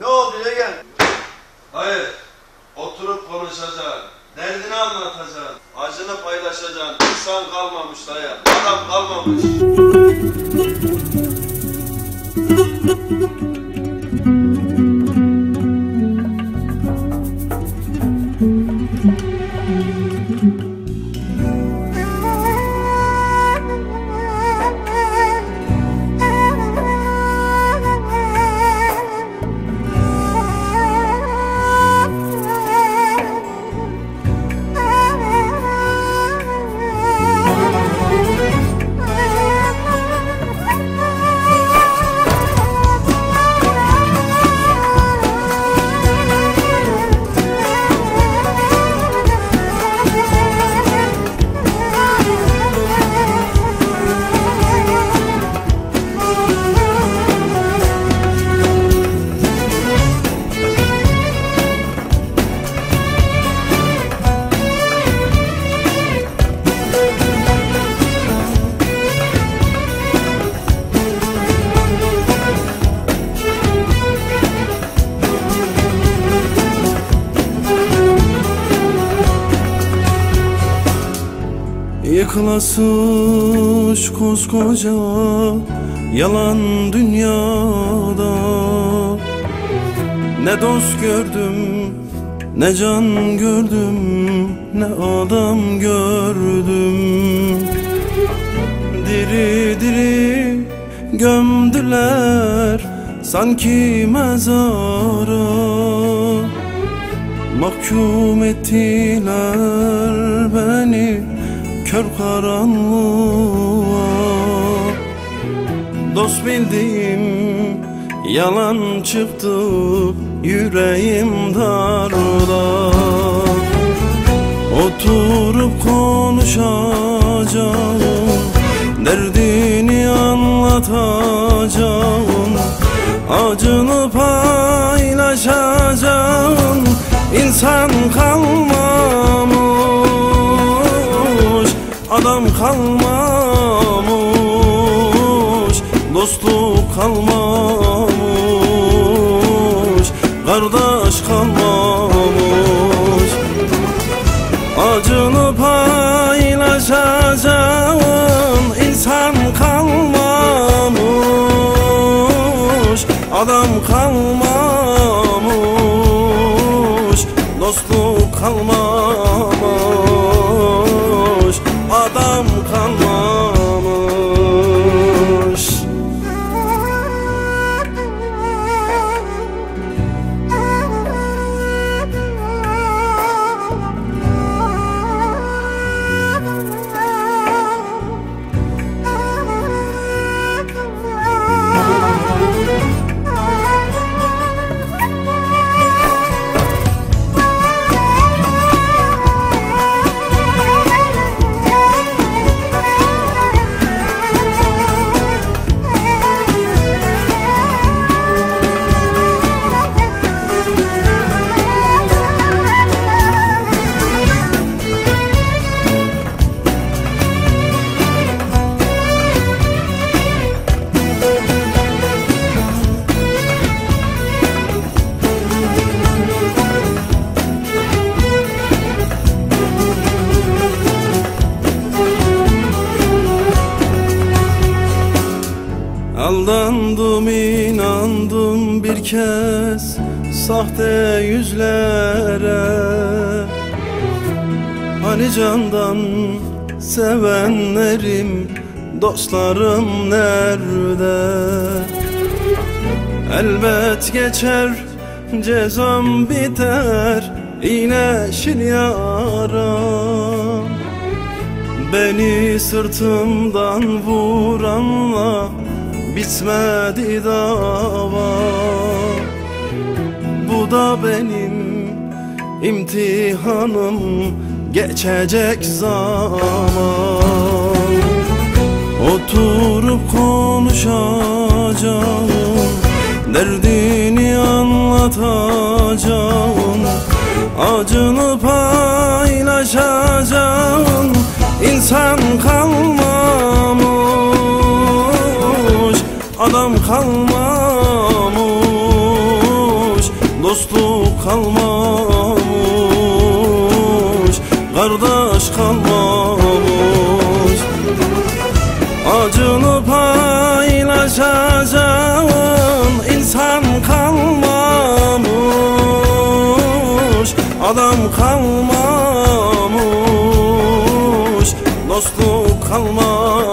Ne oldu yeğen? Hayır. Oturup konuşacaksın. Derdini anlatacaksın. Acını paylaşacaksın. İnsan kalmamış dayı. Adam kalmamış. Yıkılasış koskoca yalan dünyada. Ne dost gördüm ne can gördüm ne adam gördüm. Diri diri gömdüler sanki mezara. Mahkum ettiler beni kör karanlığa. Dost bildiğim yalan çıktı yüreğim darda. Oturup konuşacağım Derdini anlatacağım Acını paylaşacağım. İnsan kalmamış Dostluk kalmamış Kardeş kalmamış. Acını paylaşacağım insan kalmamış Adam kalmamış. Dostluk kalmamış Adam Aldandım inandım bir kez sahte yüzlere. Hani candan sevenlerim dostlarım nerede? Elbet geçer cezam biter iyileşir yaram. Beni sırtımdan vuranla bitmedi dava. Bu da benim imtihanım geçecek zaman. Oturup konuşacağım Derdini anlatacağım. Acını paylaşacağım İnsan kalmamış Adam kalmamış Dostluk kalmamış Kardeş kalmamış. Acını paylaşacağın insan kalmamış. Adam kalmamış Dostluk kalmamış